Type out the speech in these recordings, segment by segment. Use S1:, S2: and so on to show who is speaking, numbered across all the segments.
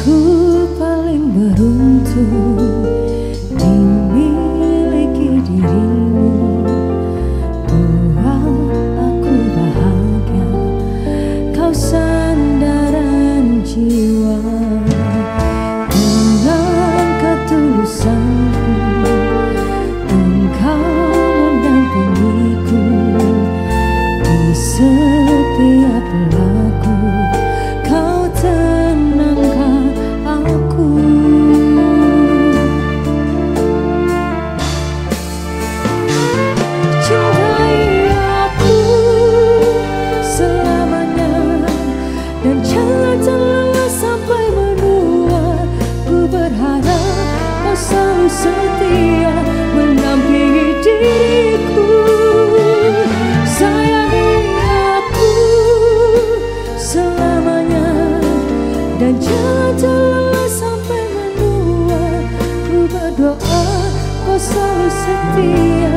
S1: Ku paling beruntung doa kau selalu setia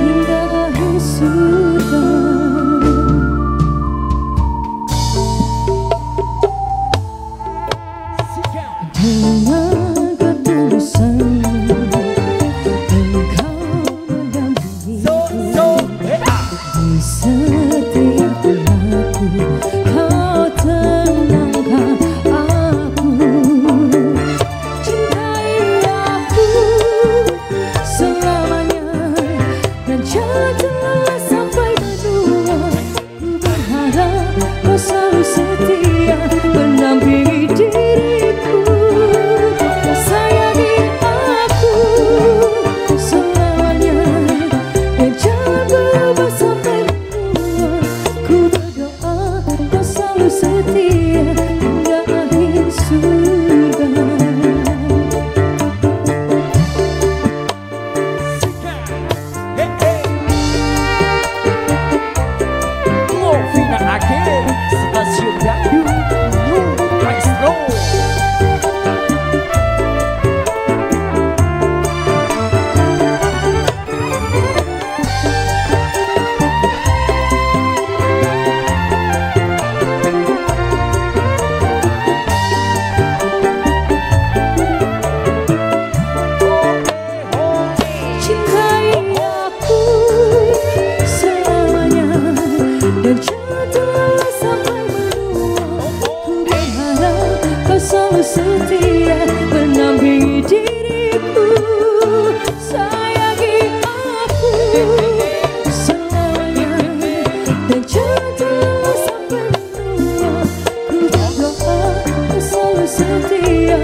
S1: hingga akhir sudah dengan Setiap pelaku kau tak setia menampingi diriku. Sayangi aku selamanya dan jagalah sepenuhnya ku berdoa selalu setia